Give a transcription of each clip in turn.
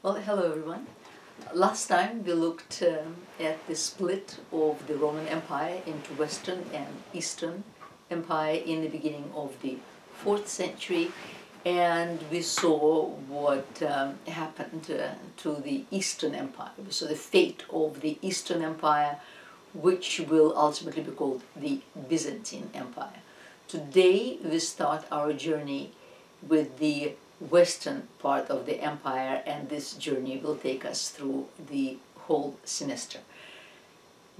Well, hello everyone. Last time we looked um, at the split of the Roman Empire into Western and Eastern Empire in the beginning of the 4th century and we saw what um, happened uh, to the Eastern Empire. We saw the fate of the Eastern Empire which will ultimately be called the Byzantine Empire. Today we start our journey with the western part of the empire and this journey will take us through the whole semester.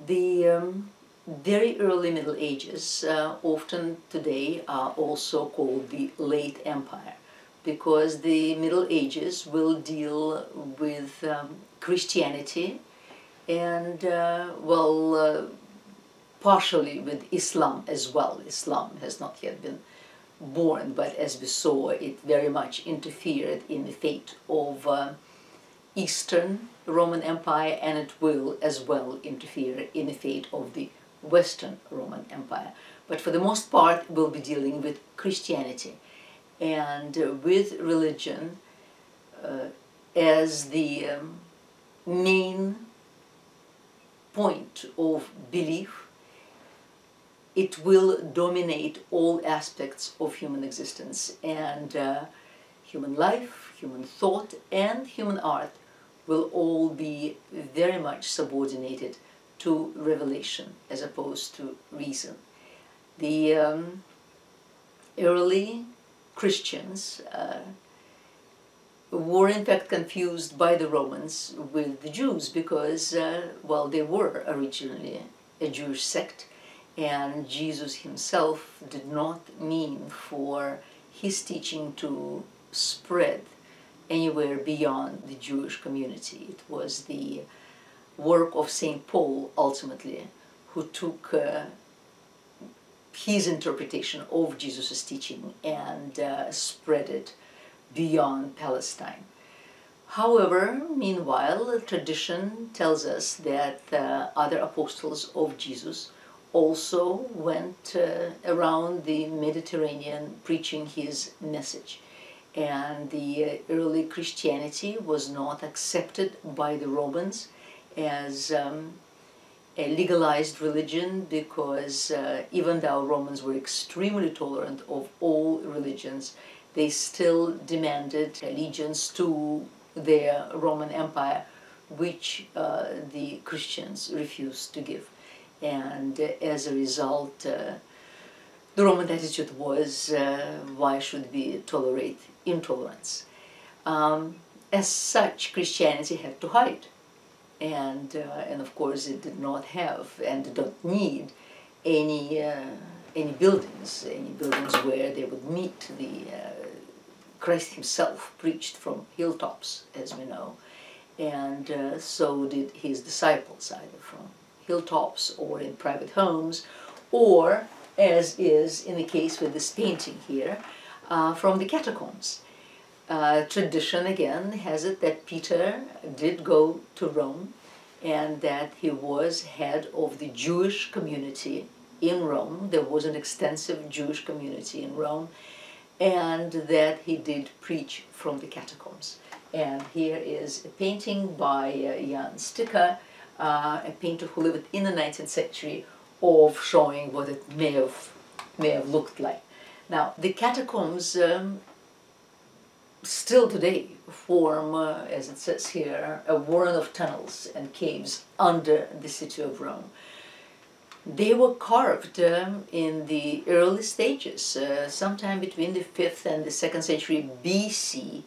The um, very early Middle Ages, uh, often today, are also called the Late Empire because the Middle Ages will deal with um, Christianity and, uh, well, uh, partially with Islam as well. Islam has not yet been born, but as we saw, it very much interfered in the fate of uh, Eastern Roman Empire and it will as well interfere in the fate of the Western Roman Empire. But for the most part, we'll be dealing with Christianity and uh, with religion uh, as the um, main point of belief it will dominate all aspects of human existence and uh, human life, human thought and human art will all be very much subordinated to revelation as opposed to reason. The um, early Christians uh, were in fact confused by the Romans with the Jews because, uh, well, they were originally a Jewish sect and Jesus himself did not mean for his teaching to spread anywhere beyond the Jewish community. It was the work of St. Paul ultimately who took uh, his interpretation of Jesus' teaching and uh, spread it beyond Palestine. However, meanwhile, tradition tells us that uh, other apostles of Jesus also went uh, around the Mediterranean preaching his message. And the uh, early Christianity was not accepted by the Romans as um, a legalized religion because uh, even though Romans were extremely tolerant of all religions, they still demanded allegiance to their Roman Empire, which uh, the Christians refused to give and as a result uh, the Roman attitude was uh, why should we tolerate intolerance? Um, as such Christianity had to hide. And uh, and of course it did not have and did not need any any buildings any buildings where they would meet the uh, Christ himself preached from hilltops as we know. And uh, so did his disciples either from hilltops or in private homes, or as is in the case with this painting here, uh, from the catacombs. Uh, tradition again has it that Peter did go to Rome and that he was head of the Jewish community in Rome. There was an extensive Jewish community in Rome and that he did preach from the catacombs. And here is a painting by uh, Jan Styka uh, a painter who lived in the 19th century of showing what it may have, may have looked like. Now, the catacombs um, still today form, uh, as it says here, a warren of tunnels and caves under the city of Rome. They were carved um, in the early stages, uh, sometime between the 5th and the 2nd century BC,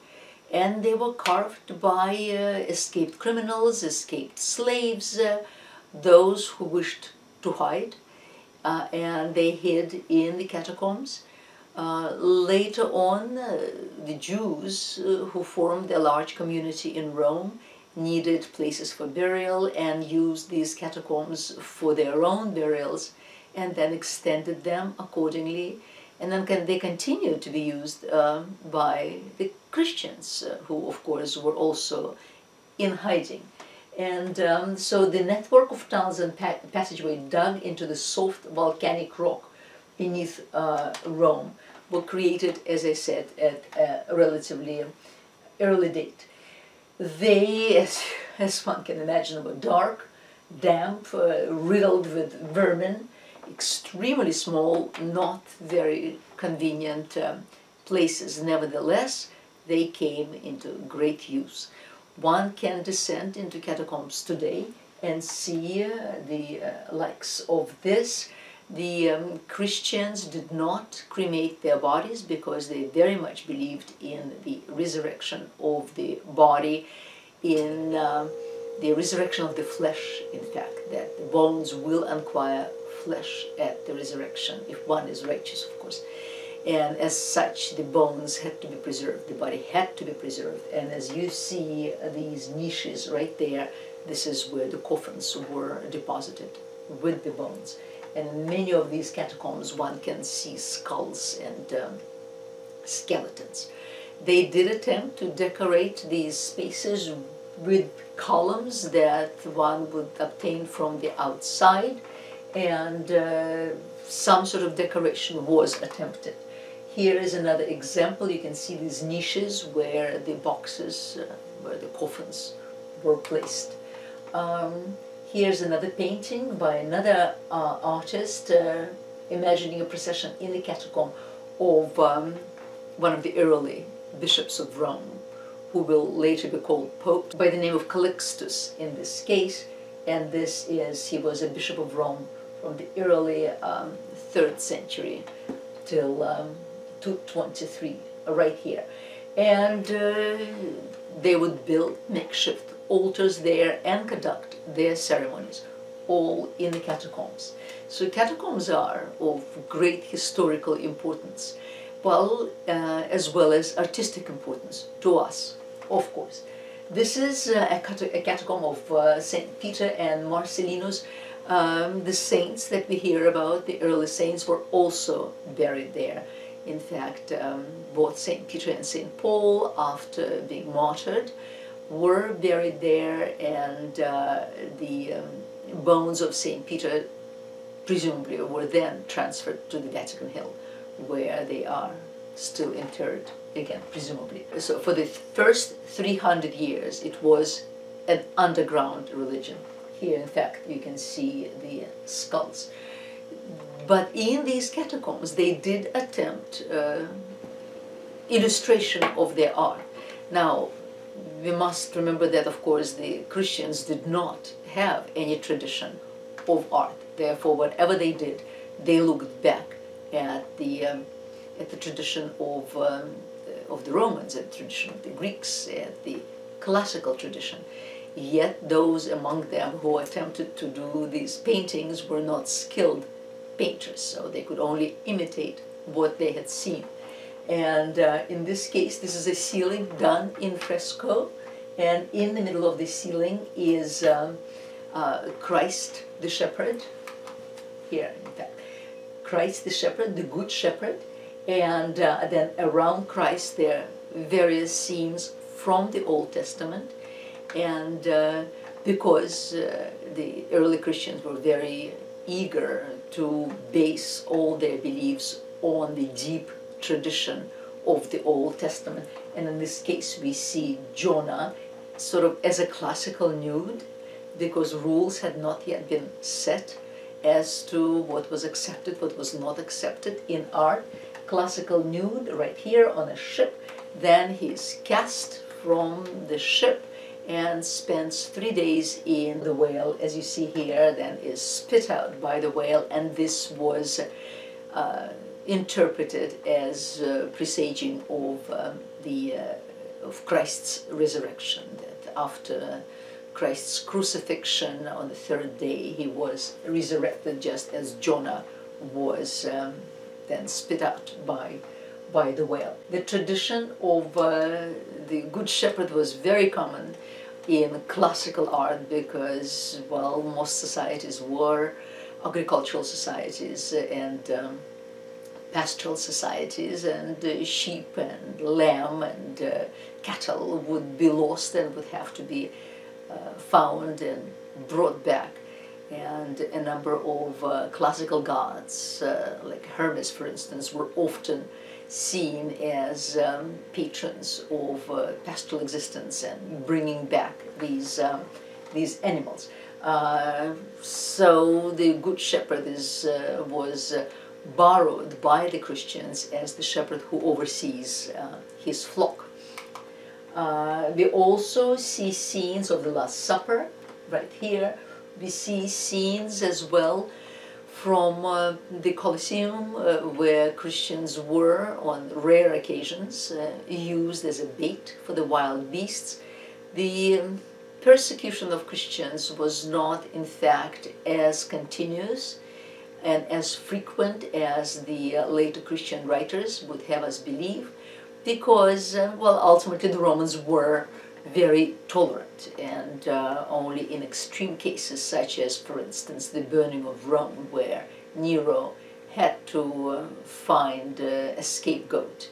and they were carved by uh, escaped criminals, escaped slaves, uh, those who wished to hide, uh, and they hid in the catacombs. Uh, later on, uh, the Jews uh, who formed a large community in Rome needed places for burial and used these catacombs for their own burials and then extended them accordingly and then can, they continue to be used uh, by the Christians, uh, who of course were also in hiding. And um, so the network of tunnels and pa passageway dug into the soft volcanic rock beneath uh, Rome were created, as I said, at a relatively early date. They, as, as one can imagine, were dark, damp, uh, riddled with vermin, extremely small, not very convenient um, places. Nevertheless, they came into great use. One can descend into catacombs today and see uh, the uh, likes of this. The um, Christians did not cremate their bodies because they very much believed in the resurrection of the body, in uh, the resurrection of the flesh, in fact, that the bones will acquire flesh at the resurrection, if one is righteous, of course. And as such, the bones had to be preserved, the body had to be preserved. And as you see these niches right there, this is where the coffins were deposited with the bones. And in many of these catacombs, one can see skulls and um, skeletons. They did attempt to decorate these spaces with columns that one would obtain from the outside, and uh, some sort of decoration was attempted. Here is another example. You can see these niches where the boxes, uh, where the coffins were placed. Um, here's another painting by another uh, artist uh, imagining a procession in the catacomb of um, one of the early bishops of Rome, who will later be called Pope, by the name of Calixtus in this case. And this is, he was a bishop of Rome from the early um, 3rd century till um, 223, right here. And uh, they would build makeshift altars there and conduct their ceremonies, all in the catacombs. So catacombs are of great historical importance, well, uh, as well as artistic importance to us, of course. This is uh, a, catacomb of uh, St. Peter and Marcellinus. Um, the saints that we hear about, the early saints, were also buried there. In fact, um, both St. Peter and St. Paul, after being martyred, were buried there and uh, the um, bones of St. Peter presumably were then transferred to the Vatican Hill where they are still interred again presumably. So for the first 300 years it was an underground religion. Here in fact you can see the skulls. But in these catacombs they did attempt uh, illustration of their art. Now we must remember that, of course, the Christians did not have any tradition of art. Therefore, whatever they did, they looked back at the um, at the tradition of um, of the Romans, at the tradition of the Greeks, at the classical tradition. Yet those among them who attempted to do these paintings were not skilled painters, so they could only imitate what they had seen. And uh, in this case, this is a ceiling done in fresco, and in the middle of the ceiling is um, uh, Christ the Shepherd, here in fact, Christ the Shepherd, the Good Shepherd, and uh, then around Christ there are various scenes from the Old Testament, and uh, because uh, the early Christians were very eager to base all their beliefs on the deep tradition of the Old Testament. And in this case, we see Jonah sort of as a classical nude because rules had not yet been set as to what was accepted, what was not accepted in art. Classical nude right here on a ship. Then he's cast from the ship and spends three days in the whale, as you see here, then is spit out by the whale, and this was uh, interpreted as uh, presaging of um, the uh, of Christ's resurrection. That after Christ's crucifixion on the third day, he was resurrected just as Jonah was um, then spit out by by the whale. The tradition of uh, the Good Shepherd was very common in classical art because, well, most societies were agricultural societies and um, pastoral societies and uh, sheep and lamb and uh, cattle would be lost and would have to be uh, found and brought back. And a number of uh, classical gods uh, like Hermes for instance were often seen as um, patrons of uh, pastoral existence and bringing back these um, these animals. Uh, so the good shepherd is uh, was uh, borrowed by the Christians as the shepherd who oversees uh, his flock. Uh, we also see scenes of the Last Supper right here. We see scenes as well from uh, the Colosseum, uh, where Christians were on rare occasions uh, used as a bait for the wild beasts. The um, persecution of Christians was not, in fact, as continuous and as frequent as the uh, later Christian writers would have us believe, because, uh, well, ultimately the Romans were very tolerant and uh, only in extreme cases such as for instance the burning of Rome where Nero had to uh, find uh, a scapegoat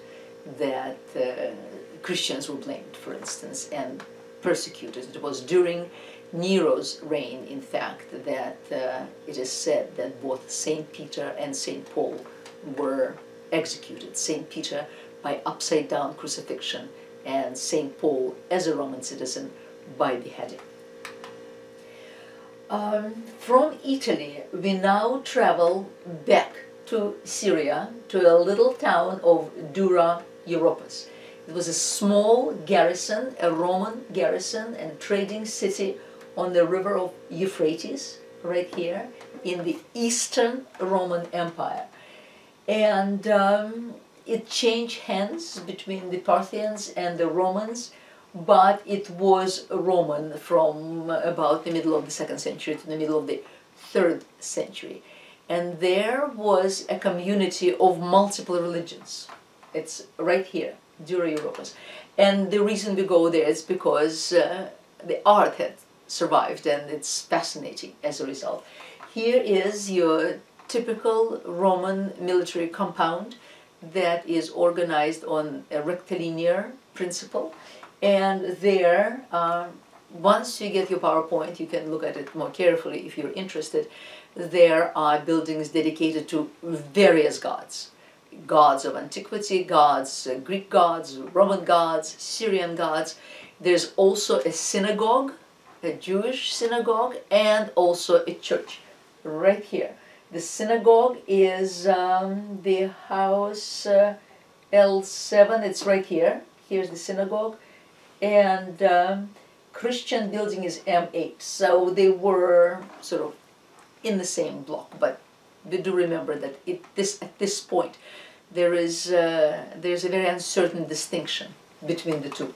that uh, Christians were blamed for instance and persecuted. It was during Nero's reign in fact that uh, it is said that both Saint Peter and Saint Paul were executed. Saint Peter by upside down crucifixion and St. Paul as a Roman citizen by beheading. Um, from Italy, we now travel back to Syria, to a little town of Dura Europos. It was a small garrison, a Roman garrison and trading city on the river of Euphrates, right here, in the Eastern Roman Empire. And um, it changed hands between the Parthians and the Romans, but it was Roman from about the middle of the second century to the middle of the third century. And there was a community of multiple religions. It's right here, Dura Europos. And the reason we go there is because uh, the art had survived and it's fascinating as a result. Here is your typical Roman military compound that is organized on a rectilinear principle. And there, uh, once you get your PowerPoint, you can look at it more carefully if you're interested. There are buildings dedicated to various gods. Gods of antiquity, gods, uh, Greek gods, Roman gods, Syrian gods. There's also a synagogue, a Jewish synagogue, and also a church right here. The synagogue is um, the house uh, L7, it's right here. Here's the synagogue. And um, Christian building is M8. So they were sort of in the same block, but we do remember that it, this, at this point there is uh, there's a very uncertain distinction between the two.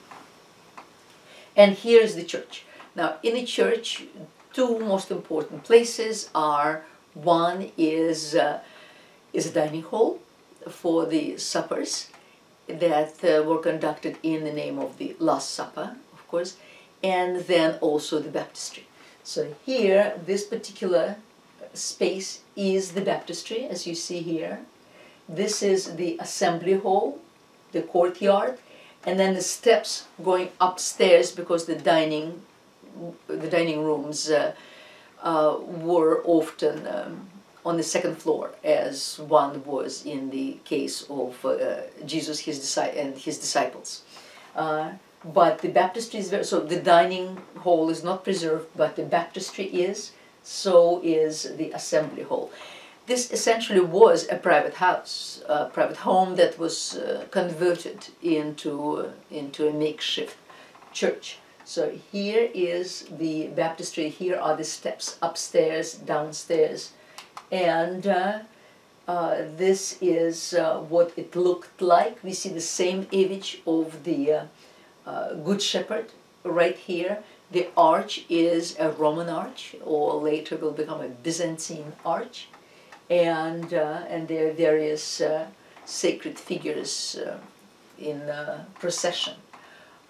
And here's the church. Now, in a church, two most important places are one is, uh, is a dining hall for the suppers that uh, were conducted in the name of the Last Supper, of course, and then also the baptistry. So here, this particular space is the baptistry, as you see here. This is the assembly hall, the courtyard, and then the steps going upstairs because the dining, the dining rooms uh, uh, were often um, on the second floor, as one was in the case of uh, Jesus his and his disciples. Uh, but the baptistry is very, so the dining hall is not preserved, but the baptistry is, so is the assembly hall. This essentially was a private house, a private home that was uh, converted into, into a makeshift church. So here is the baptistry, here are the steps upstairs, downstairs, and uh, uh, this is uh, what it looked like. We see the same image of the uh, uh, Good Shepherd right here. The arch is a Roman arch, or later will become a Byzantine arch, and, uh, and there are various sacred figures in procession.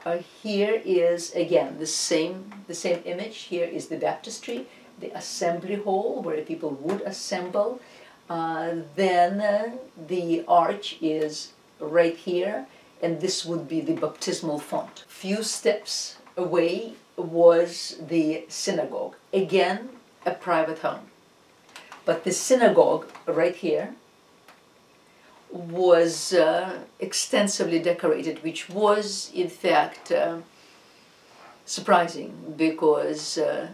Uh, here is again the same the same image. Here is the baptistry, the assembly hall where people would assemble. Uh, then uh, the arch is right here, and this would be the baptismal font. Few steps away was the synagogue. Again, a private home. But the synagogue right here was uh, extensively decorated, which was in fact uh, surprising because uh,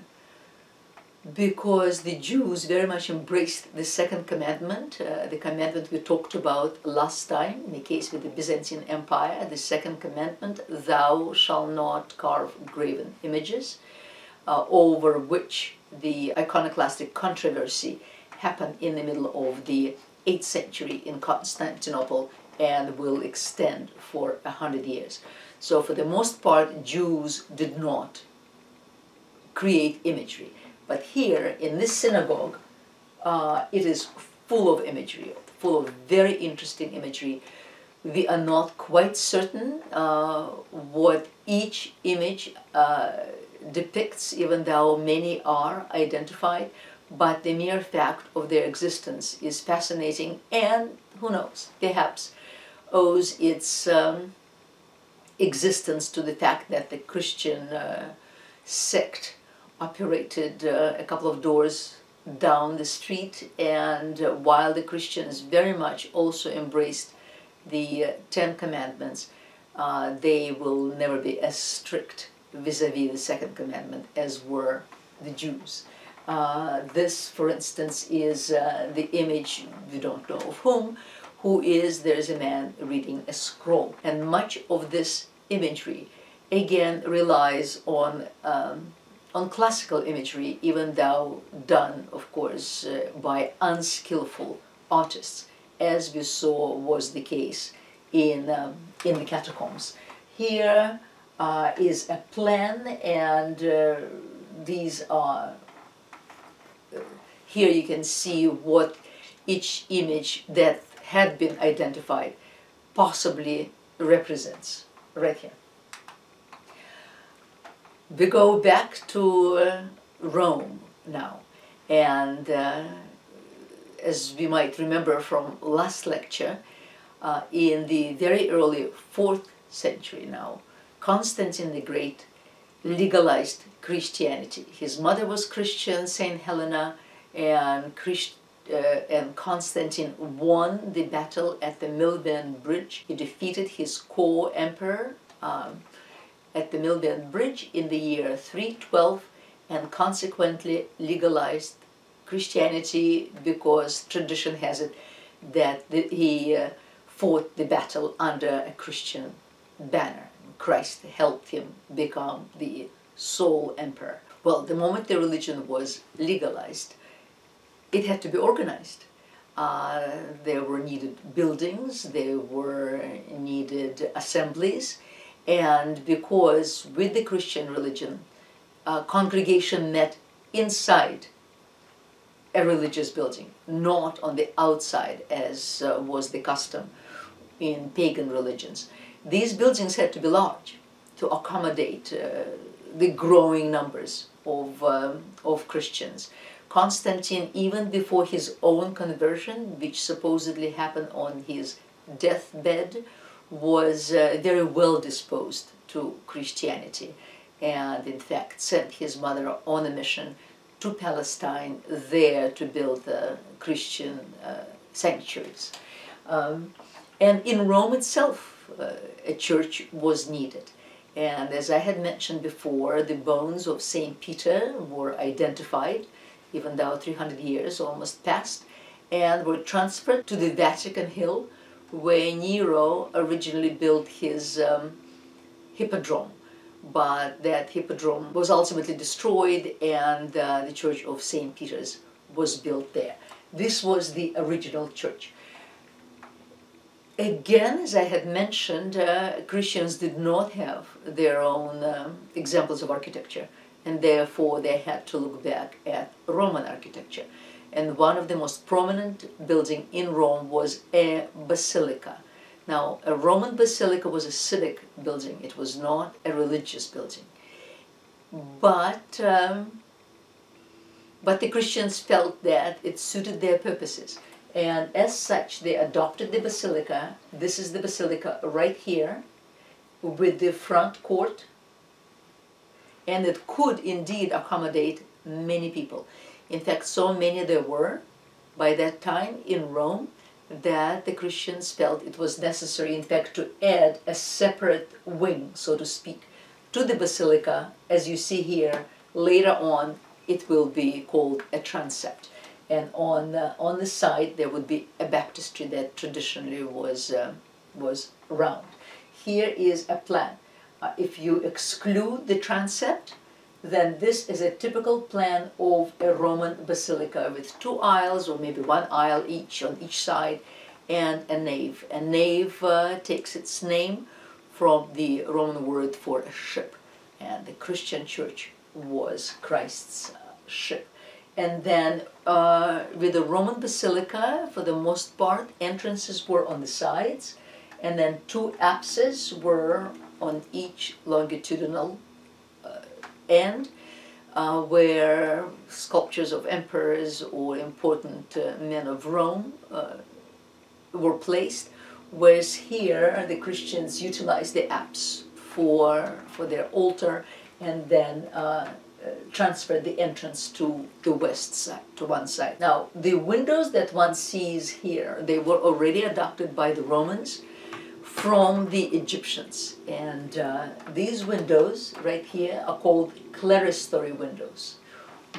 because the Jews very much embraced the second commandment, uh, the commandment we talked about last time in the case with the Byzantine Empire, the second commandment, thou shalt not carve graven images, uh, over which the iconoclastic controversy happened in the middle of the 8th century in Constantinople and will extend for a hundred years. So for the most part, Jews did not create imagery. But here, in this synagogue, uh, it is full of imagery, full of very interesting imagery. We are not quite certain uh, what each image uh, depicts, even though many are identified, but the mere fact of their existence is fascinating and, who knows, perhaps owes its um, existence to the fact that the Christian uh, sect operated uh, a couple of doors down the street and uh, while the Christians very much also embraced the uh, Ten Commandments, uh, they will never be as strict vis-a-vis -vis the second commandment as were the Jews. Uh, this, for instance, is uh, the image, we don't know of whom, who is, there is a man reading a scroll. And much of this imagery, again, relies on, um, on classical imagery, even though done, of course, uh, by unskillful artists, as we saw was the case in, um, in the catacombs. Here uh, is a plan, and uh, these are here you can see what each image that had been identified possibly represents right here. We go back to uh, Rome now and uh, as we might remember from last lecture uh, in the very early 4th century now Constantine the Great legalized Christianity. His mother was Christian, Saint Helena, and, Christ, uh, and Constantine won the battle at the Milvian Bridge. He defeated his co-emperor um, at the Milvian Bridge in the year 312 and consequently legalized Christianity because tradition has it that the, he uh, fought the battle under a Christian banner. Christ helped him become the sole emperor. Well, the moment the religion was legalized, it had to be organized. Uh, there were needed buildings, there were needed assemblies, and because with the Christian religion, uh, congregation met inside a religious building, not on the outside as uh, was the custom in pagan religions. These buildings had to be large to accommodate uh, the growing numbers of, um, of Christians. Constantine, even before his own conversion, which supposedly happened on his deathbed, was uh, very well disposed to Christianity and in fact sent his mother on a mission to Palestine there to build the Christian uh, sanctuaries. Um, and in Rome itself, uh, a church was needed. And as I had mentioned before, the bones of St. Peter were identified, even though 300 years almost passed, and were transferred to the Vatican Hill, where Nero originally built his um, hippodrome. But that hippodrome was ultimately destroyed, and uh, the Church of St. Peter's was built there. This was the original church. Again, as I had mentioned, uh, Christians did not have their own um, examples of architecture, and therefore they had to look back at Roman architecture. And one of the most prominent buildings in Rome was a basilica. Now, a Roman basilica was a civic building, it was not a religious building. But, um, but the Christians felt that it suited their purposes and as such they adopted the basilica. This is the basilica right here with the front court and it could indeed accommodate many people. In fact, so many there were by that time in Rome that the Christians felt it was necessary, in fact, to add a separate wing, so to speak, to the basilica. As you see here, later on, it will be called a transept. And on, uh, on the side, there would be a baptistry that traditionally was, uh, was round. Here is a plan. Uh, if you exclude the transept, then this is a typical plan of a Roman basilica with two aisles or maybe one aisle each on each side and a nave. A nave uh, takes its name from the Roman word for a ship and the Christian church was Christ's uh, ship. And then uh, with the Roman basilica, for the most part, entrances were on the sides and then two apses were on each longitudinal end uh, where sculptures of emperors or important uh, men of Rome uh, were placed, whereas here the Christians utilized the apse for, for their altar and then uh, uh, transferred the entrance to the west side, to one side. Now, the windows that one sees here, they were already adopted by the Romans from the Egyptians. And uh, these windows right here are called clerestory windows.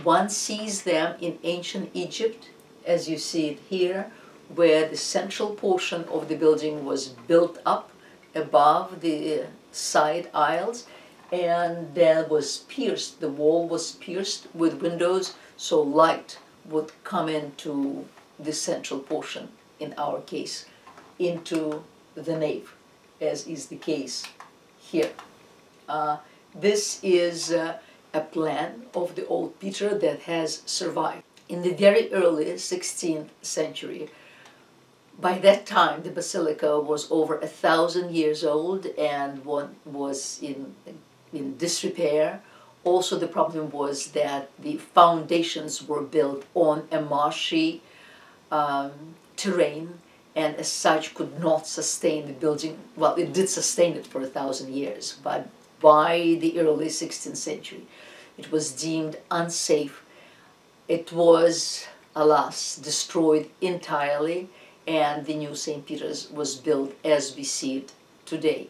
One sees them in ancient Egypt, as you see it here, where the central portion of the building was built up above the side aisles and there was pierced, the wall was pierced with windows so light would come into the central portion, in our case, into the nave, as is the case here. Uh, this is uh, a plan of the old Peter that has survived. In the very early 16th century, by that time the basilica was over a thousand years old and one was in, in disrepair. Also the problem was that the foundations were built on a marshy um, terrain and as such could not sustain the building. Well, it did sustain it for a thousand years, but by the early 16th century, it was deemed unsafe. It was, alas, destroyed entirely, and the new St. Peter's was built as we see it today.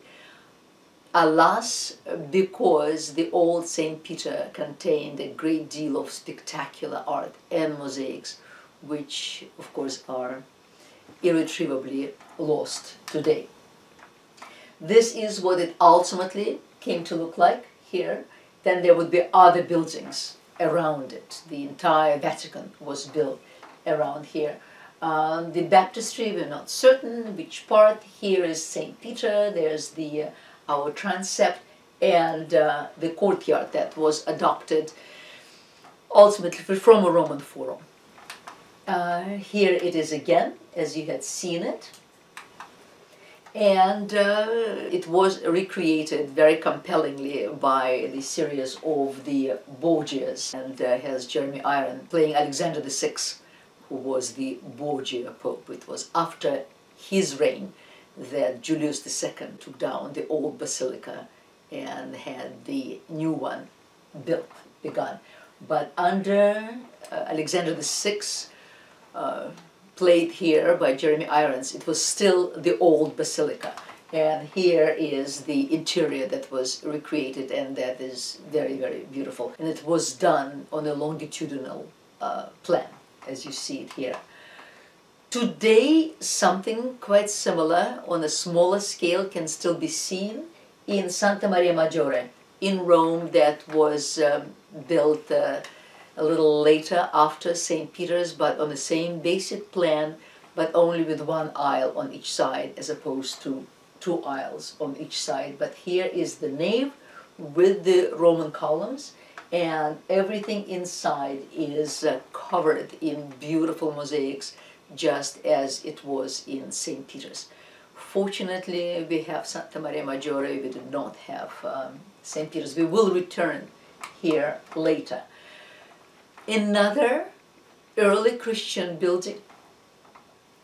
Alas, because the old St. Peter contained a great deal of spectacular art and mosaics, which, of course, are irretrievably lost today. This is what it ultimately came to look like here. Then there would be other buildings around it. The entire Vatican was built around here. Um, the baptistry, we're not certain which part. Here is St. Peter, there's the uh, our transept, and uh, the courtyard that was adopted ultimately from a Roman forum. Uh, here it is again, as you had seen it. And uh, it was recreated very compellingly by the series of the Borgias, and uh, has Jeremy Iron playing Alexander VI, who was the Borgia Pope. It was after his reign that Julius II took down the old basilica and had the new one built, begun. But under uh, Alexander VI, uh, played here by Jeremy Irons, it was still the old basilica. And here is the interior that was recreated and that is very, very beautiful. And it was done on a longitudinal uh, plan, as you see it here. Today, something quite similar on a smaller scale can still be seen in Santa Maria Maggiore in Rome that was um, built uh, a little later after St. Peter's, but on the same basic plan, but only with one aisle on each side as opposed to two aisles on each side. But here is the nave with the Roman columns and everything inside is uh, covered in beautiful mosaics just as it was in St. Peter's. Fortunately, we have Santa Maria Maggiore, we did not have um, St. Peter's. We will return here later. Another early Christian building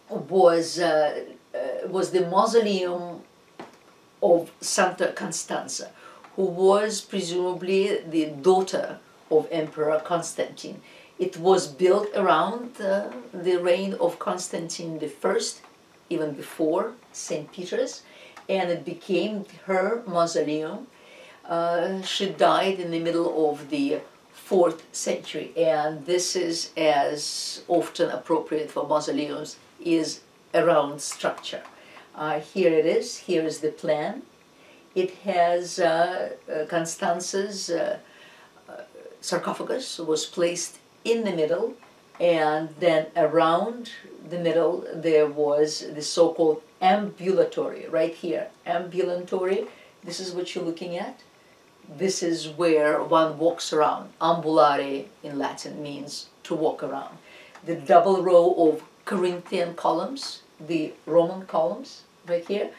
was, uh, uh, was the mausoleum of Santa Constanza, who was presumably the daughter of Emperor Constantine. It was built around uh, the reign of Constantine I, even before St. Peter's, and it became her mausoleum. Uh, she died in the middle of the fourth century, and this is as often appropriate for mausoleums is a round structure. Uh, here it is, here is the plan. It has uh, uh Constanza's uh, uh, sarcophagus was placed in the middle and then around the middle there was the so-called ambulatory right here ambulatory this is what you're looking at this is where one walks around ambulare in latin means to walk around the double row of corinthian columns the roman columns right here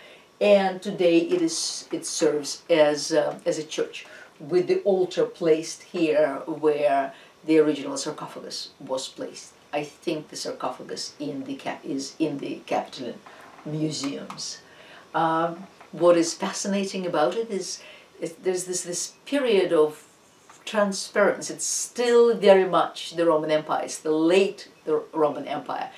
and today it is it serves as uh, as a church with the altar placed here where the original sarcophagus was placed. I think the sarcophagus in the cap is in the Capitoline museums. Um, what is fascinating about it is, is there's this this period of transference. It's still very much the Roman Empire. It's the late the Roman Empire.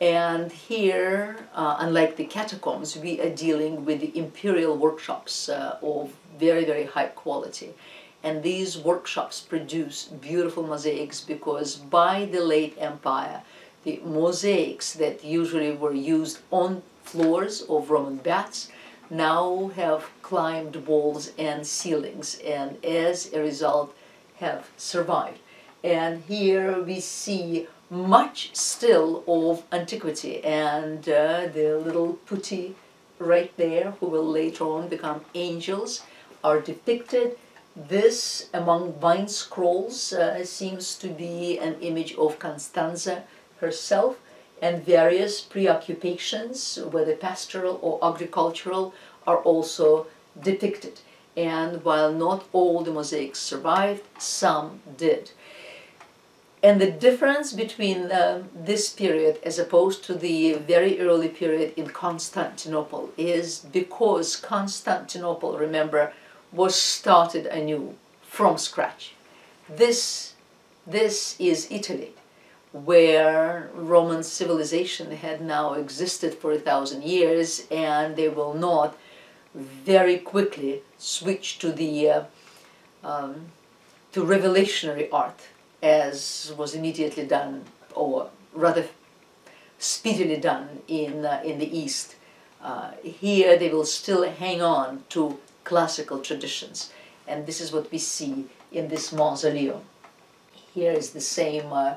And here, uh, unlike the catacombs, we are dealing with the imperial workshops uh, of very, very high quality. And these workshops produce beautiful mosaics because by the late empire, the mosaics that usually were used on floors of Roman baths now have climbed walls and ceilings and as a result have survived. And here we see much still of antiquity and uh, the little putti right there who will later on become angels are depicted this, among vine scrolls, uh, seems to be an image of Constanza herself and various preoccupations, whether pastoral or agricultural, are also depicted. And while not all the mosaics survived, some did. And the difference between uh, this period as opposed to the very early period in Constantinople is because Constantinople, remember, was started anew from scratch. This, this is Italy, where Roman civilization had now existed for a thousand years and they will not very quickly switch to the uh, um, to revelationary art as was immediately done or rather speedily done in, uh, in the East. Uh, here they will still hang on to classical traditions. And this is what we see in this mausoleum. Here is the same uh,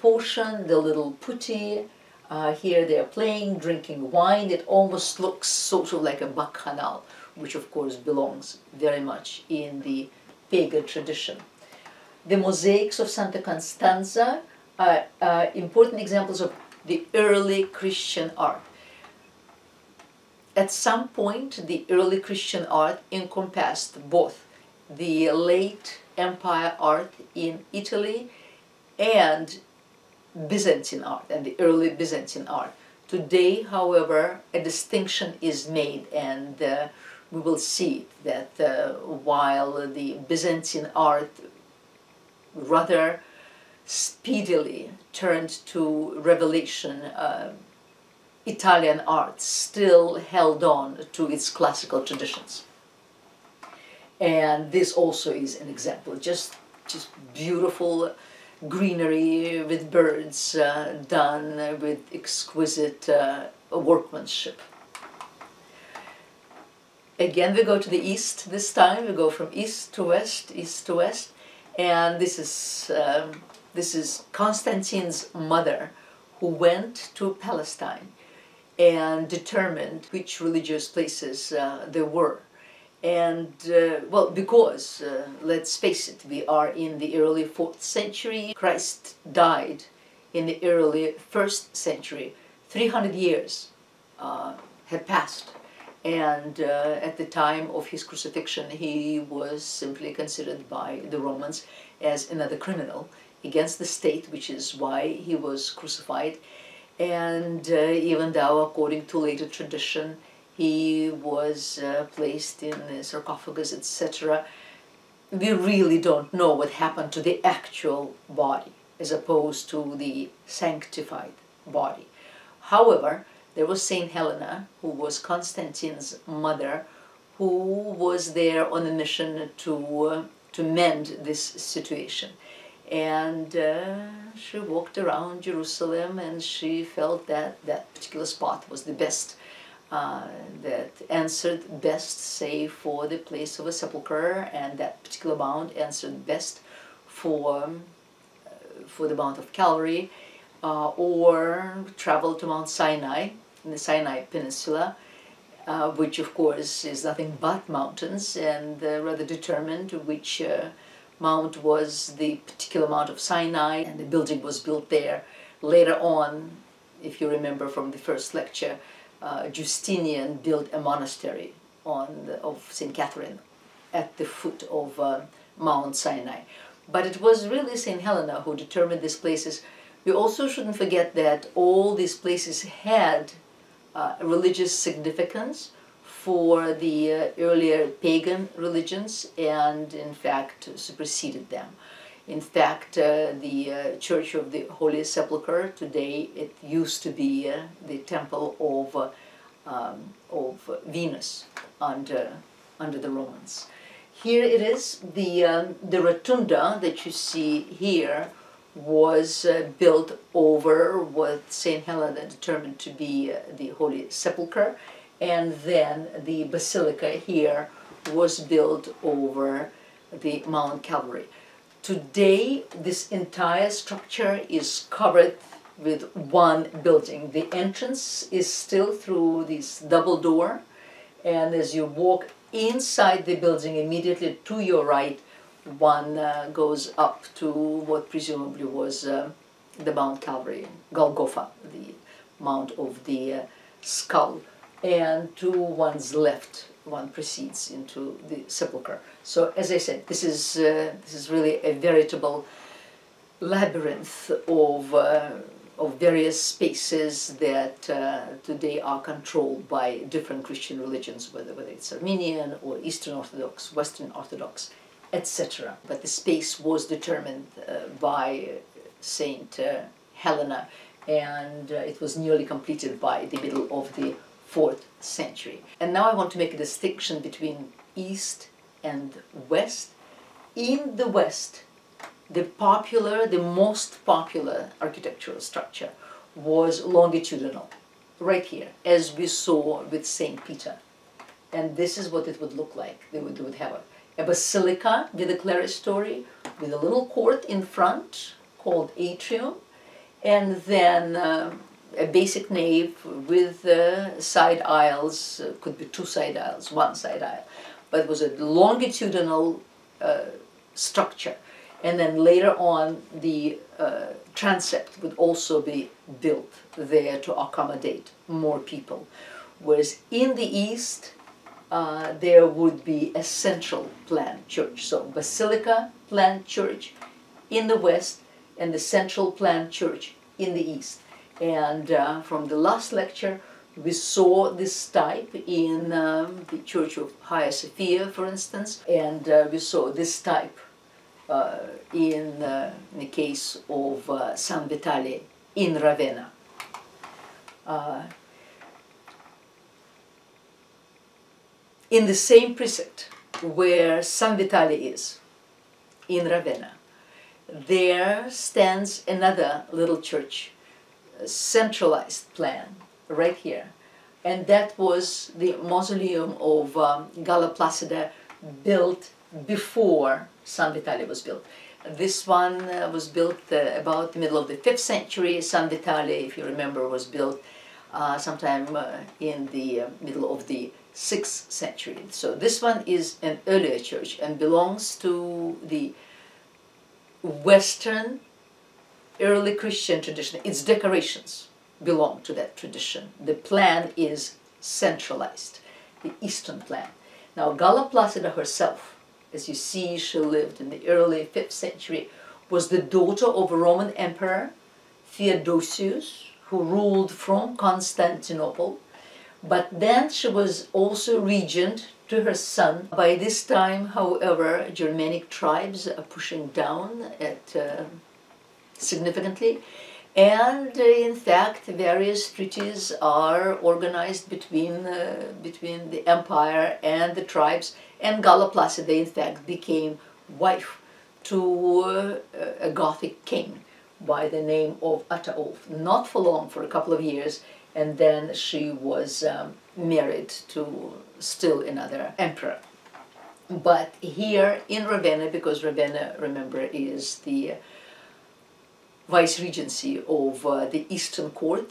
portion, the little putti. Uh, here they are playing, drinking wine. It almost looks sort of like a bacchanal, which of course belongs very much in the pagan tradition. The mosaics of Santa Constanza are uh, important examples of the early Christian art at some point the early Christian art encompassed both the late empire art in Italy and Byzantine art and the early Byzantine art. Today, however, a distinction is made and uh, we will see that uh, while the Byzantine art rather speedily turned to revelation uh, Italian art still held on to its classical traditions. And this also is an example, just, just beautiful greenery with birds uh, done with exquisite uh, workmanship. Again, we go to the east this time. We go from east to west, east to west, and this is um, this is Constantine's mother, who went to Palestine and determined which religious places uh, there were. And, uh, well, because, uh, let's face it, we are in the early 4th century, Christ died in the early 1st century. 300 years uh, had passed. And uh, at the time of his crucifixion, he was simply considered by the Romans as another criminal against the state, which is why he was crucified and uh, even though according to later tradition he was uh, placed in a sarcophagus etc we really don't know what happened to the actual body as opposed to the sanctified body. However, there was Saint Helena, who was Constantine's mother, who was there on a mission to uh, to mend this situation. And uh, she walked around Jerusalem and she felt that that particular spot was the best, uh, that answered best, say, for the place of a sepulchre, and that particular mount answered best for, uh, for the Mount of Calvary, uh, or travel to Mount Sinai in the Sinai Peninsula. Uh, which of course is nothing but mountains, and uh, rather determined which uh, mount was the particular Mount of Sinai, and the building was built there. Later on, if you remember from the first lecture, uh, Justinian built a monastery on the, of St. Catherine at the foot of uh, Mount Sinai. But it was really St. Helena who determined these places. We also shouldn't forget that all these places had uh, religious significance for the uh, earlier pagan religions and in fact superseded them. In fact, uh, the uh, Church of the Holy Sepulchre today, it used to be uh, the temple of, uh, um, of Venus under, under the Romans. Here it is, the, um, the rotunda that you see here was uh, built over what St. Helena determined to be uh, the Holy Sepulchre, and then the basilica here was built over the Mount Calvary. Today, this entire structure is covered with one building. The entrance is still through this double door, and as you walk inside the building, immediately to your right, one uh, goes up to what presumably was uh, the Mount Calvary, Golgotha, the Mount of the uh, Skull, and to one's left, one proceeds into the sepulchre. So, as I said, this is uh, this is really a veritable labyrinth of uh, of various spaces that uh, today are controlled by different Christian religions, whether whether it's Armenian or Eastern Orthodox, Western Orthodox etc. But the space was determined uh, by Saint uh, Helena, and uh, it was nearly completed by the middle of the fourth century. And now I want to make a distinction between East and West. In the West, the popular, the most popular architectural structure was longitudinal, right here, as we saw with St. Peter. And this is what it would look like. They would, they would have a a basilica with a clerestory with a little court in front called atrium and then uh, a basic nave with uh, side aisles, uh, could be two side aisles, one side aisle, but it was a longitudinal uh, structure. And then later on, the uh, transept would also be built there to accommodate more people. Whereas in the east, uh, there would be a central planned church. So Basilica planned church in the west and the central planned church in the east. And uh, from the last lecture, we saw this type in um, the Church of Hagia Sophia, for instance, and uh, we saw this type uh, in, uh, in, the case of uh, San Vitale in Ravenna. in the same precinct where San Vitale is, in Ravenna, there stands another little church, centralized plan, right here. And that was the mausoleum of um, Galla Placida built before San Vitale was built. This one uh, was built uh, about the middle of the 5th century. San Vitale, if you remember, was built uh, sometime uh, in the uh, middle of the 6th century. So this one is an earlier church and belongs to the Western early Christian tradition. Its decorations belong to that tradition. The plan is centralized, the Eastern plan. Now Galla Placida herself, as you see, she lived in the early 5th century, was the daughter of a Roman emperor, Theodosius, who ruled from Constantinople but then she was also regent to her son. By this time, however, Germanic tribes are pushing down at, uh, significantly. And uh, in fact, various treaties are organized between, uh, between the empire and the tribes. And Galla Placida, in fact, became wife to uh, a Gothic king by the name of Ataulf. Not for long, for a couple of years, and then she was um, married to still another emperor. But here in Ravenna, because Ravenna, remember, is the vice regency of uh, the Eastern Court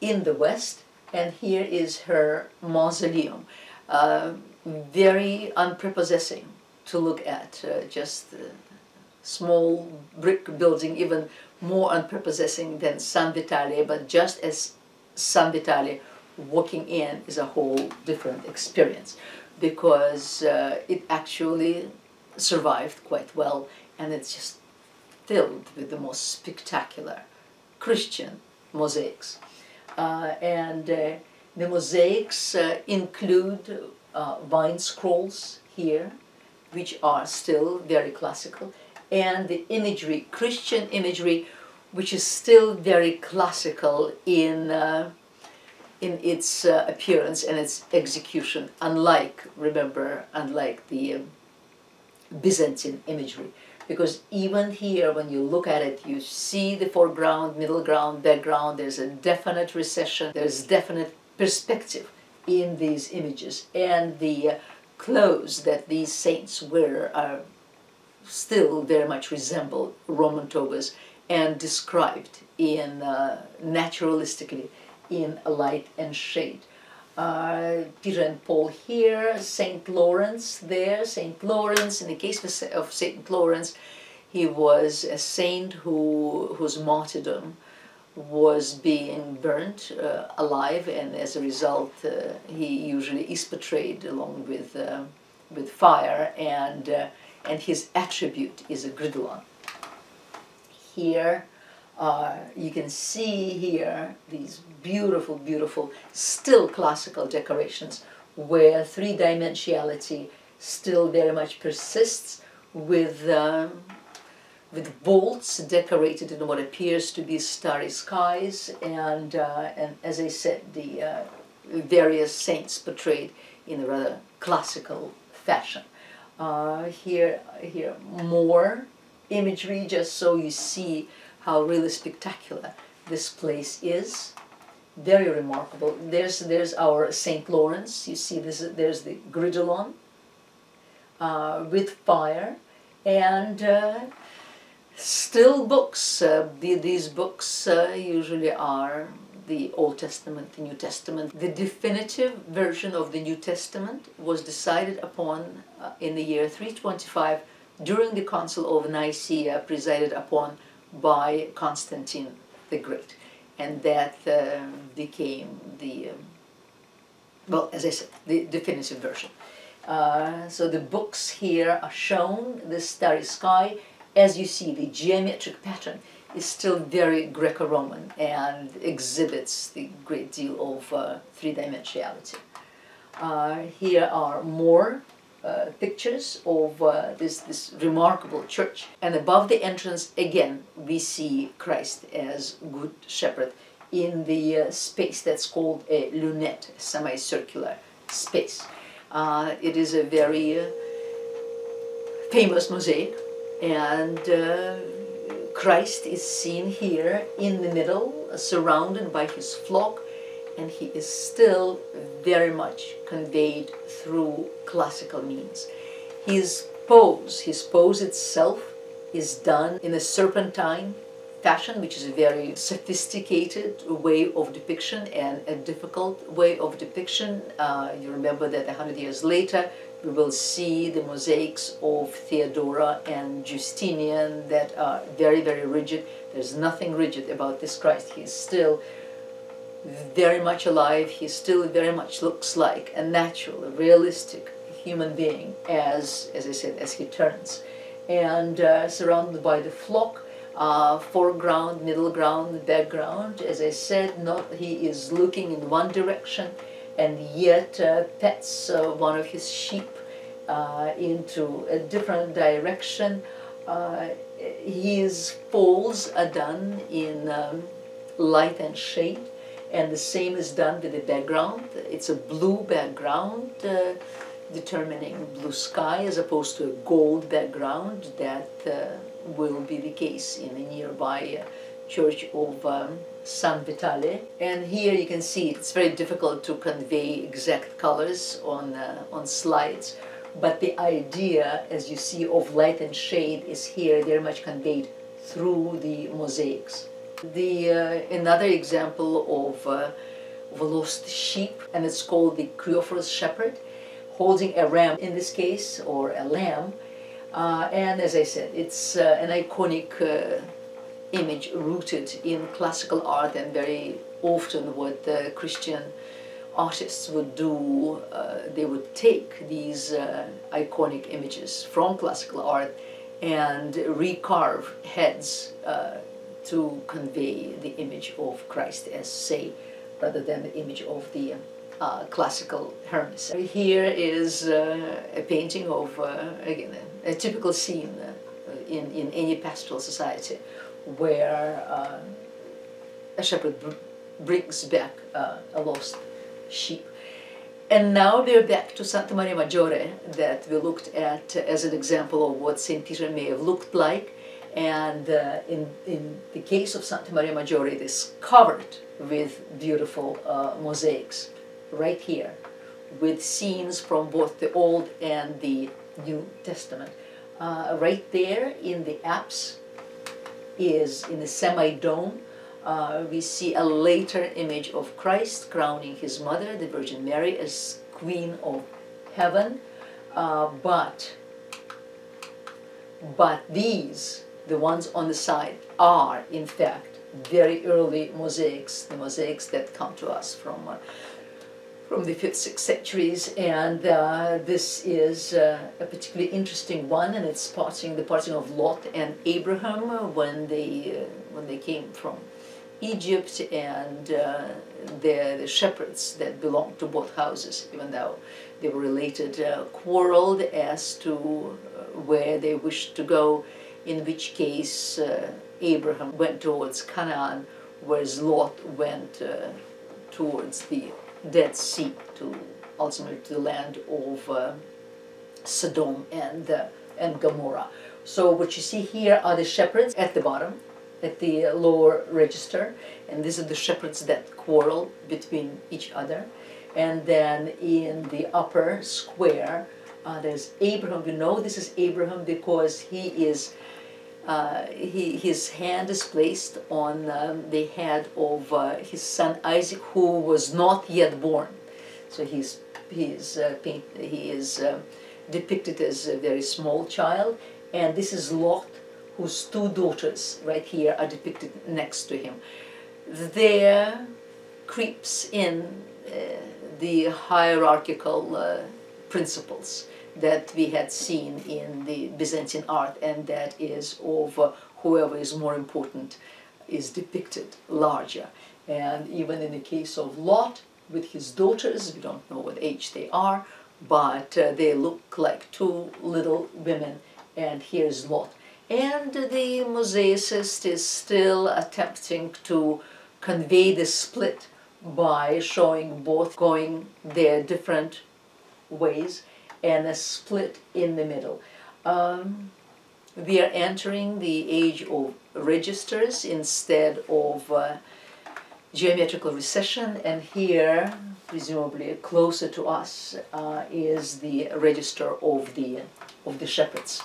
in the West, and here is her mausoleum. Uh, very unprepossessing to look at, uh, just small brick building, even more unprepossessing than San Vitale, but just as San Vitale, walking in is a whole different experience because uh, it actually survived quite well and it's just filled with the most spectacular Christian mosaics. Uh, and uh, the mosaics uh, include uh, vine scrolls here, which are still very classical, and the imagery, Christian imagery, which is still very classical in, uh, in its uh, appearance and its execution, unlike, remember, unlike the um, Byzantine imagery. Because even here, when you look at it, you see the foreground, middle ground, background, there's a definite recession, there's definite perspective in these images. And the uh, clothes that these saints wear are still very much resemble Roman togas and described in uh, naturalistically in light and shade. Uh, Peter and Paul here, Saint Lawrence there, Saint Lawrence. In the case of Saint Lawrence, he was a saint who whose martyrdom was being burnt uh, alive, and as a result, uh, he usually is portrayed along with uh, with fire and uh, and his attribute is a gridolon. Here, uh, you can see here these beautiful, beautiful, still classical decorations where three-dimensionality still very much persists with, um, with bolts decorated in what appears to be starry skies and, uh, and as I said, the uh, various saints portrayed in a rather classical fashion. Uh, here, here more imagery just so you see how really spectacular this place is. Very remarkable. There's, there's our St. Lawrence. You see this, there's the Gridolon uh, with fire and uh, still books. Uh, these books uh, usually are the Old Testament, the New Testament. The definitive version of the New Testament was decided upon uh, in the year 325 during the Council of Nicaea, presided upon by Constantine the Great. And that uh, became the, um, well, as I said, the definitive version. Uh, so the books here are shown, the starry sky, as you see the geometric pattern is still very Greco-Roman and exhibits the great deal of uh, three-dimensionality. Uh, here are more uh, pictures of uh, this, this remarkable church. And above the entrance, again, we see Christ as Good Shepherd in the uh, space that's called a lunette, semicircular space. Uh, it is a very famous mosaic and Christ is seen here in the middle, surrounded by his flock, and he is still very much conveyed through classical means. His pose, his pose itself, is done in a serpentine fashion, which is a very sophisticated way of depiction and a difficult way of depiction. Uh, you remember that a hundred years later, we will see the mosaics of Theodora and Justinian that are very, very rigid. There's nothing rigid about this Christ. He's still very much alive. He still very much looks like a natural, a realistic human being as, as I said, as he turns. And uh, surrounded by the flock, uh, foreground, middle ground, background. As I said, not he is looking in one direction and yet uh, pets uh, one of his sheep uh, into a different direction. his folds are done in um, light and shade and the same is done with the background. It's a blue background uh, determining blue sky as opposed to a gold background that uh, will be the case in a nearby uh, church of um, San Vitale. And here you can see it's very difficult to convey exact colors on, uh, on slides, but the idea, as you see, of light and shade is here very much conveyed through the mosaics. The uh, another example of, uh, of a lost sheep, and it's called the Criophoros shepherd, holding a ram in this case, or a lamb. Uh, and as I said, it's uh, an iconic uh, image rooted in classical art and very often what Christian artists would do, uh, they would take these iconic images from classical art and recarve heads to convey the image of Christ as say, rather than the image of the uh, classical Hermes. Here is uh, a painting of, uh, again, a, a, typical scene in, in any pastoral society where a shepherd brings back a lost sheep. And now we're back to Santa Maria Maggiore that we looked at as an example of what St. Peter may have looked like. And uh, in, in the case of Santa Maria Maggiore, it is covered with beautiful uh, mosaics right here with scenes from both the Old and the New Testament. Uh, right there in the apse is in the semi-dome uh, we see a later image of Christ crowning his mother, the Virgin Mary, as Queen of Heaven. Uh, but, but these, the ones on the side, are in fact very early mosaics, the mosaics that come to us from uh, from the 5th, 6th centuries, and uh, this is uh, a particularly interesting one, and it's parting, the parting of Lot and Abraham when they, uh, when they came from Egypt and uh, the, the, shepherds that belonged to both houses, even though they were related, uh, quarreled as to uh, where they wished to go, in which case uh, Abraham went towards Canaan, whereas Lot went uh, towards the Dead Sea, to ultimately to the land of uh, Sodom and, and Gomorrah. So what you see here are the shepherds at the bottom, at the lower register, and these are the shepherds that quarrel between each other. And then in the upper square, uh, there's Abraham. We know this is Abraham because he is, uh, he, his hand is placed on um, the head of uh, his son Isaac, who was not yet born. So he's, he's, uh, paint, he is um, depicted as a very small child, and this is Lot, whose two daughters right here are depicted next to him. There creeps in uh, the hierarchical uh, principles that we had seen in the Byzantine art and that is of uh, whoever is more important is depicted larger. And even in the case of Lot with his daughters, we don't know what age they are, but uh, they look like two little women and here's Lot and the mosaicist is still attempting to convey the split by showing both going their different ways and a split in the middle. Um, we are entering the age of registers instead of uh, geometrical recession and here presumably closer to us uh, is the register of the of the shepherds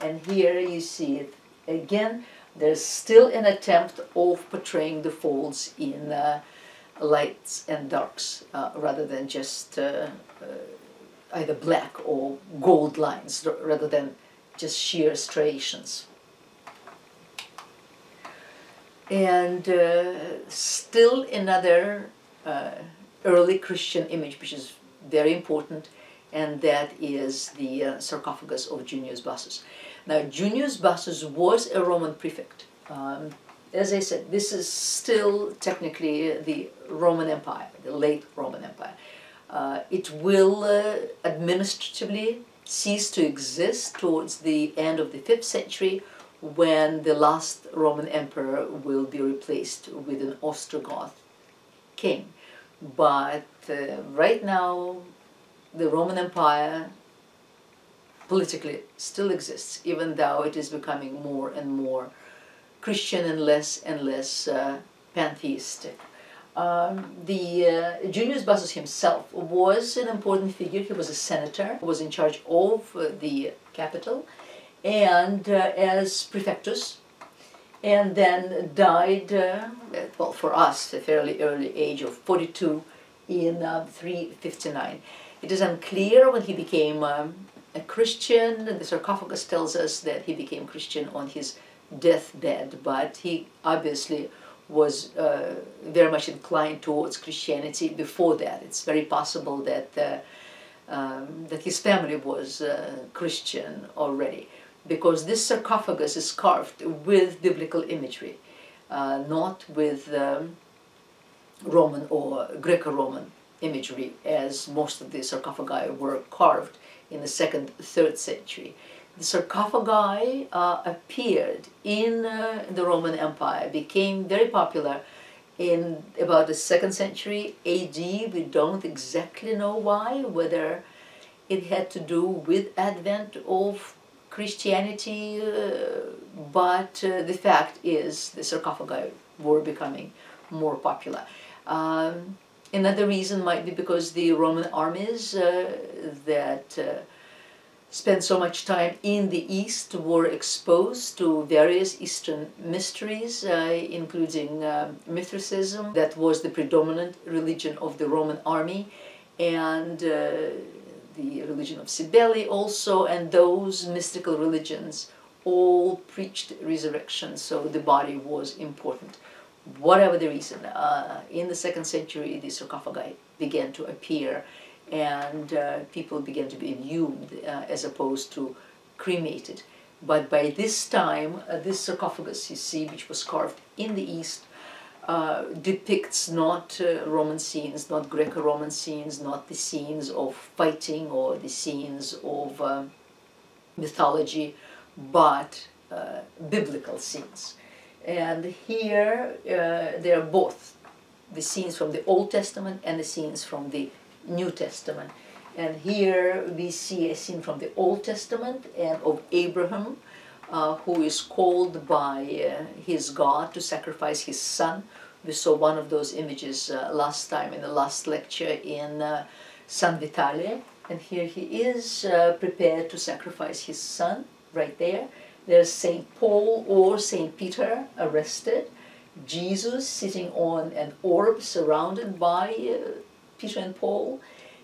and here you see it again there's still an attempt of portraying the folds in uh, lights and darks uh, rather than just uh, uh either black or gold lines rather than just sheer striations. And uh, still another uh, early Christian image which is very important and that is the sarcophagus of Junius Bassus. Now, Junius Bassus was a Roman prefect. Um, as I said, this is still technically the Roman Empire, the late Roman Empire. Uh, it will uh, administratively cease to exist towards the end of the 5th century when the last Roman emperor will be replaced with an Ostrogoth king. But uh, right now, the Roman Empire politically still exists, even though it is becoming more and more Christian and less and less uh, pantheistic. Um, the uh, Julius Bassus himself was an important figure. He was a senator, was in charge of uh, the capital, and uh, as prefectus, and then died, uh, well, for us, a fairly early age of 42 in uh, 359. It is unclear when he became um, a Christian. The sarcophagus tells us that he became Christian on his deathbed, but he obviously was uh, very much inclined towards Christianity before that. It's very possible that uh, um, that his family was uh, Christian already, because this sarcophagus is carved with biblical imagery, uh, not with um, Roman or Greco-Roman imagery, as most of the sarcophagi were carved in the second, third century the sarcophagi uh, appeared in uh, the Roman Empire, became very popular in about the second century AD. We don't exactly know why, whether it had to do with advent of Christianity, uh, but uh, the fact is the sarcophagi were becoming more popular. Um, another reason might be because the Roman armies uh, that uh, spent so much time in the East were exposed to various Eastern mysteries, uh, including uh, Mithricism, that was the predominant religion of the Roman army, and uh, the religion of Cybele also, and those mystical religions all preached resurrection, so the body was important. Whatever the reason, uh, in the second century, the sarcophagi began to appear and uh, people began to be inhumed uh, as opposed to cremated. But by this time, uh, this sarcophagus, you see, which was carved in the East, uh, depicts not uh, Roman scenes, not Greco-Roman scenes, not the scenes of fighting or the scenes of uh, mythology, but biblical scenes. And here, they are both the scenes from the Old Testament and the scenes from the New Testament. And here we see a scene from the Old Testament and of Abraham, uh, who is called by uh, his God to sacrifice his son. We saw one of those images uh, last time in the last lecture in uh, San Vitale. And here he is uh, prepared to sacrifice his son right there. There's St. Paul or St. Peter arrested. Jesus sitting on an orb surrounded by uh, Peter and Paul.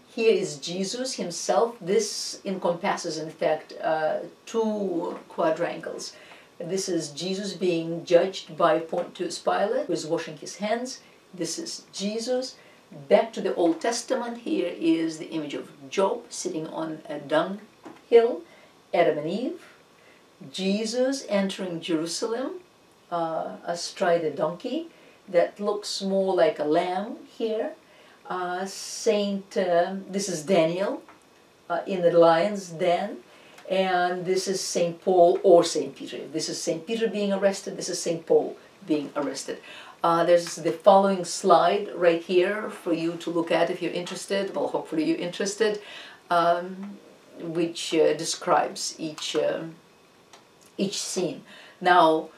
Here is Jesus himself. This encompasses, in fact, uh, two quadrangles. This is Jesus being judged by Pontius Pilate, who is washing his hands. This is Jesus. Back to the Old Testament, here is the image of Job sitting on a dung hill, Adam and Eve. Jesus entering Jerusalem uh, astride a donkey that looks more like a lamb here uh, Saint, uh, this is Daniel uh, in the lion's den, and this is Saint Paul or Saint Peter. This is Saint Peter being arrested, this is Saint Paul being arrested. Uh, there's the following slide right here for you to look at if you're interested, well hopefully you're interested, um, which uh, describes each, um, each scene. Now,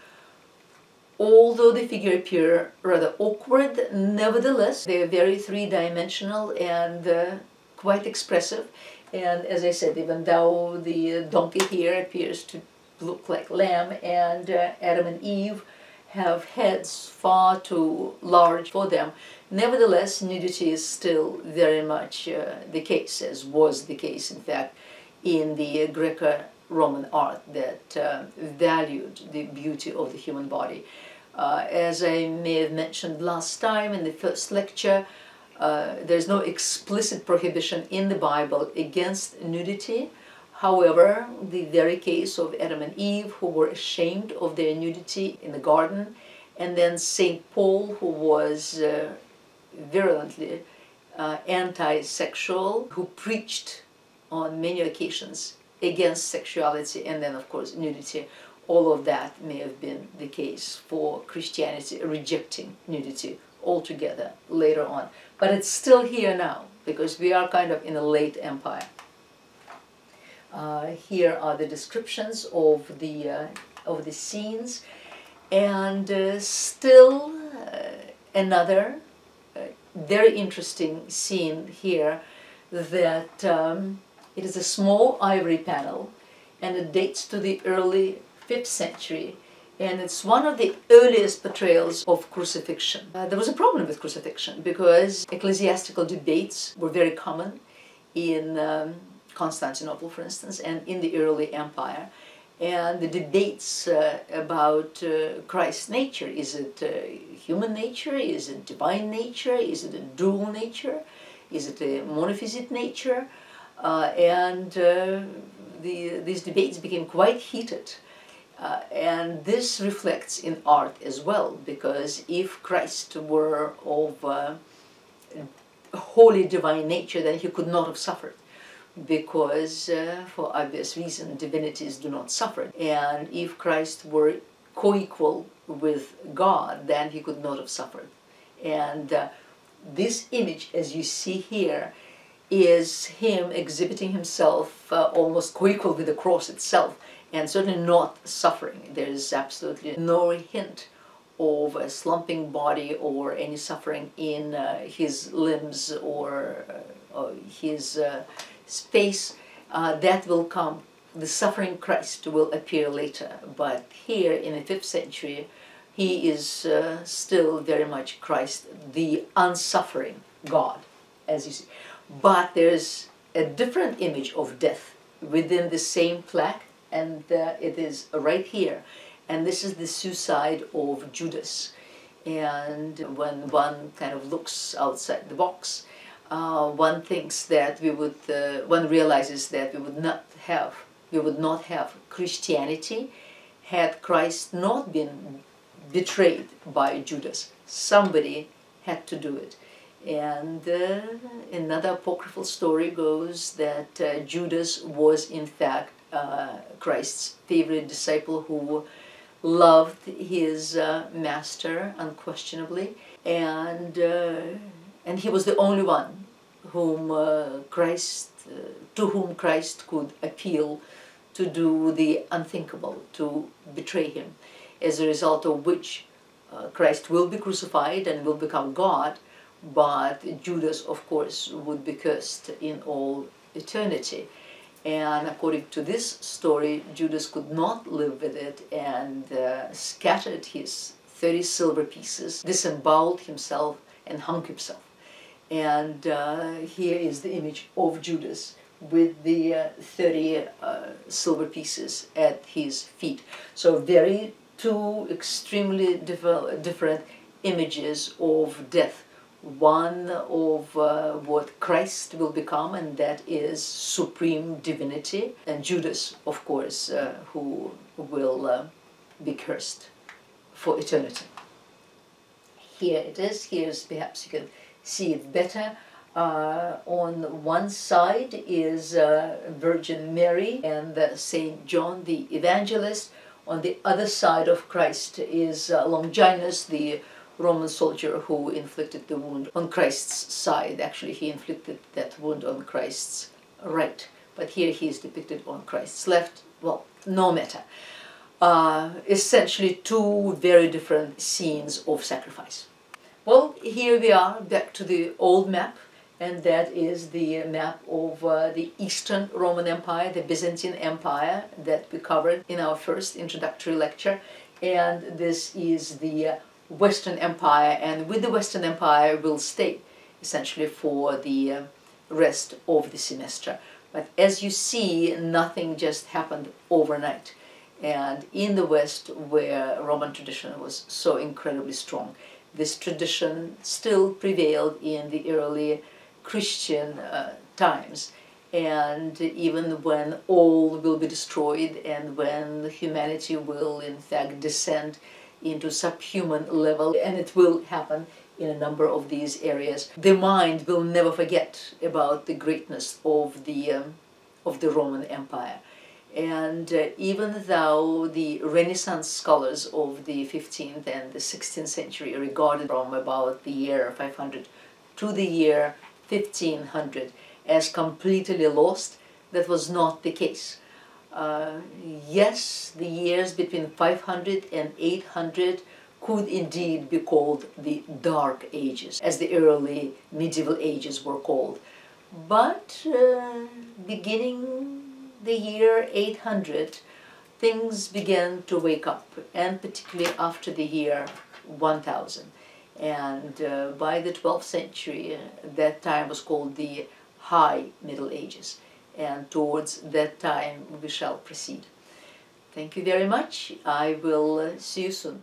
although the figure appear rather awkward, nevertheless they are very three-dimensional and uh, quite expressive. And as I said, even though the donkey here appears to look like lamb and uh, Adam and Eve have heads far too large for them, nevertheless nudity is still very much uh, the case, as was the case in fact in the Greco-Roman art that uh, valued the beauty of the human body. Uh, as I may have mentioned last time in the first lecture, uh, there's no explicit prohibition in the Bible against nudity. However, the very case of Adam and Eve who were ashamed of their nudity in the garden, and then St. Paul who was uh, virulently uh, anti-sexual, who preached on many occasions against sexuality and then of course nudity all of that may have been the case for Christianity rejecting nudity altogether later on. But it's still here now because we are kind of in a late empire. Uh, here are the descriptions of the uh, of the scenes, and uh, still uh, another uh, very interesting scene here. That um, it is a small ivory panel, and it dates to the early fifth century, and it's one of the earliest portrayals of crucifixion. Uh, there was a problem with crucifixion because ecclesiastical debates were very common in. Um, Constantinople, for instance, and in the early empire. And the debates uh, about uh, Christ's nature is it uh, human nature? Is it divine nature? Is it a dual nature? Is it a monophysite nature? Uh, and uh, the, these debates became quite heated. Uh, and this reflects in art as well, because if Christ were of wholly divine nature, then he could not have suffered. Because uh, for obvious reason divinities do not suffer. And if christ were co-equal with god then he could not have suffered. And uh, this image as you see here is him exhibiting himself uh, almost co-equal with the cross itself and certainly not suffering there is absolutely no hint of a slumping body or any suffering in uh, his limbs or uh, his uh, space uh, that will come. The suffering Christ will appear later, but here in the fifth century, he is uh, still very much Christ, the unsuffering God, as you see. But there's a different image of death within the same plaque, and uh, it is right here. And this is the suicide of Judas. And when one kind of looks outside the box, uh, one thinks that we would, uh, one realizes that we would not have, we would not have Christianity had Christ not been betrayed by Judas. Somebody had to do it. And uh, another apocryphal story goes that uh, Judas was in fact uh, Christ's favorite disciple who loved his uh, master unquestionably and and he was the only one whom uh, Christ, uh, to whom Christ could appeal to do the unthinkable, to betray him, as a result of which uh, Christ will be crucified and will become God, but Judas, of course, would be cursed in all eternity. And according to this story, Judas could not live with it and uh, scattered his 30 silver pieces, disemboweled himself, and hung himself. And uh, here is the image of Judas with the uh, 30 uh, silver pieces at his feet. So very two extremely different images of death. One of uh, what Christ will become, and that is supreme divinity, and Judas, of course, uh, who will uh, be cursed for eternity. Here it is. Here's perhaps you can see it better. Uh, on one side is uh, Virgin Mary and Saint John the Evangelist. On the other side of Christ is uh, Longinus, the Roman soldier who inflicted the wound on Christ's side. Actually, he inflicted that wound on Christ's right, but here he is depicted on Christ's left. Well, no matter. Uh, essentially, two very different scenes of sacrifice. Well, here we are back to the old map and that is the map of uh, the Eastern Roman Empire, the Byzantine Empire that we covered in our first introductory lecture and this is the uh, Western Empire and with the Western Empire we'll stay essentially for the uh, rest of the semester. But as you see, nothing just happened overnight. And in the West, where Roman tradition was so incredibly strong, this tradition still prevailed in the early Christian uh, times. And even when all will be destroyed and when humanity will in fact descend into subhuman level, and it will happen in a number of these areas, the mind will never forget about the greatness of the, um, of the Roman Empire. And uh, even though the Renaissance scholars of the 15th and the 16th century regarded from about the year 500 to the year 1500 as completely lost, that was not the case. Uh, yes, the years between 500 and 800 could indeed be called the Dark Ages, as the early medieval ages were called. But uh, beginning the year 800, things began to wake up, and particularly after the year 1000. And uh, by the 12th century, uh, that time was called the High Middle Ages. And towards that time, we shall proceed. Thank you very much. I will uh, see you soon.